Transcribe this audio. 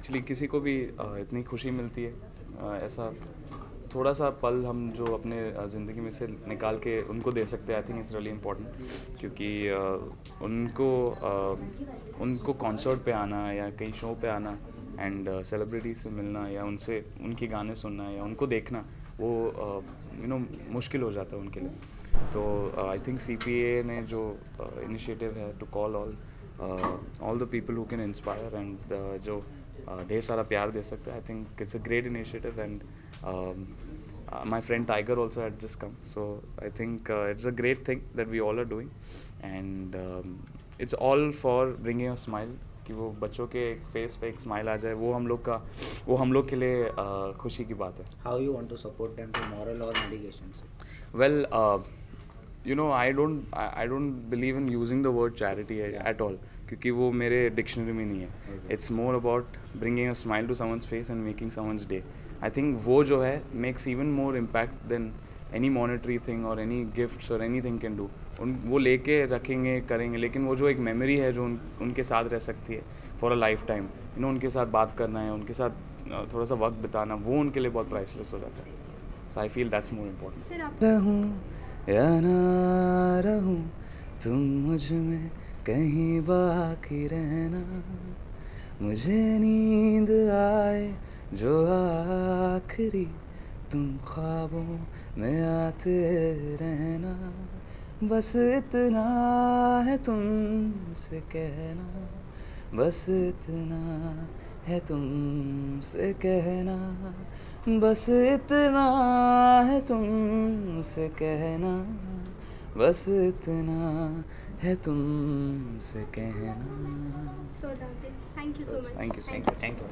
Actually किसी को भी इतनी खुशी मिलती है। ऐसा थोड़ा सा पल हम जो अपने ज़िंदगी में से निकाल के उनको दे सकते हैं I think it's really important क्योंकि उनको उनको कॉन्सर्ट पे आना या कहीं शो पे आना एंड सेलिब्रिटी से मिलना या उनसे, उनके गाने सुनना या उनको देखना, वो यू नो मुश्किल हो जाता है उनके लिए। तो I think C P A ने जो इनिशिएटिव है to call all all the people who can inspire and जो Uh, ढेर सारा प्यार दे सकते हैं। I think it's a great initiative and my friend Tiger also at just come so I think it's a great thing that we all are doing and it's all for bringing a smile कि वो बच्चों के एक face पे एक smile आ जाए। वो हम लोग का वो हम लोग के लिए uh, खुशी की बात है। How you want to support them to moral और education well you know I don't I don't believe in using the word charity at all क्योंकि वो मेरे डिक्शनरी में नहीं है। It's more about bringing a smile to someone's face and making someone's day I think वो जो है makes even more impact than any monetary thing और एनी गिफ्ट्स और एनी थिंग कैन डू उन वो लेके रखेंगे करेंगे लेकिन वो जो एक मेमोरी है जो उन, उनके साथ रह सकती है for a lifetime you know उनके साथ बात करना है उनके साथ थोड़ा सा वक्त बिताना वो उनके लिए बहुत प्राइसलेस हो जाता है। So I feel that's more important रहूँ या ना रहूँ तुम मुझमें कहीं बाकी रहना। मुझे नींद आए जो आखिरी। तुम ख्वाबों में आते रहना। बस इतना है तुमसे कहना। बस इतना है तुमसे कहना। बस इतना है तुमसे कहना। बस इतना है तुमसे कहना। So thank you so much thank you thank you